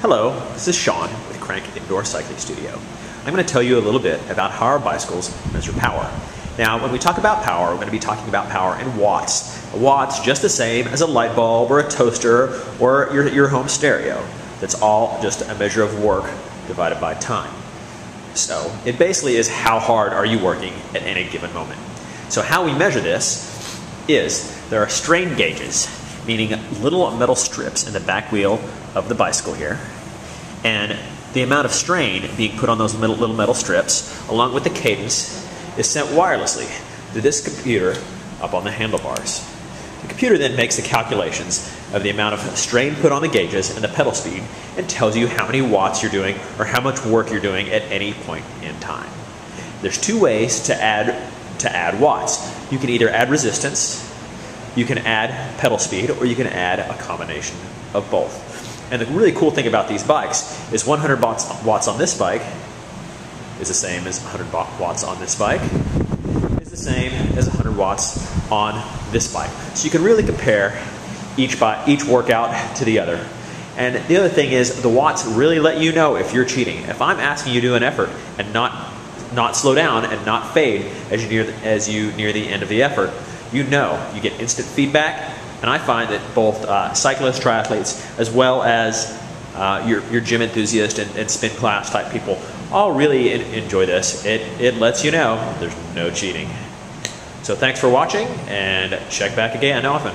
Hello, this is Sean with Crank Indoor Cycling Studio. I'm going to tell you a little bit about how our bicycles measure power. Now, when we talk about power, we're going to be talking about power in watts. A watt's just the same as a light bulb or a toaster or your, your home stereo. That's all just a measure of work divided by time. So it basically is how hard are you working at any given moment. So how we measure this is there are strain gauges, meaning little metal strips in the back wheel of the bicycle here. And the amount of strain being put on those little metal strips, along with the cadence, is sent wirelessly to this computer up on the handlebars. The computer then makes the calculations of the amount of strain put on the gauges and the pedal speed and tells you how many watts you're doing or how much work you're doing at any point in time. There's two ways to add to add watts. You can either add resistance, you can add pedal speed, or you can add a combination of both. And the really cool thing about these bikes is 100 watts, on this bike is the same as 100 watts on this bike is the same as 100 watts on this bike. So you can really compare each, bike, each workout to the other. And the other thing is the watts really let you know if you're cheating. If I'm asking you to do an effort and not not slow down and not fade as you near the, as you near the end of the effort, you know you get instant feedback. And I find that both uh, cyclists, triathletes, as well as uh, your, your gym enthusiast and, and spin class type people all really enjoy this. It, it lets you know there's no cheating. So thanks for watching and check back again often.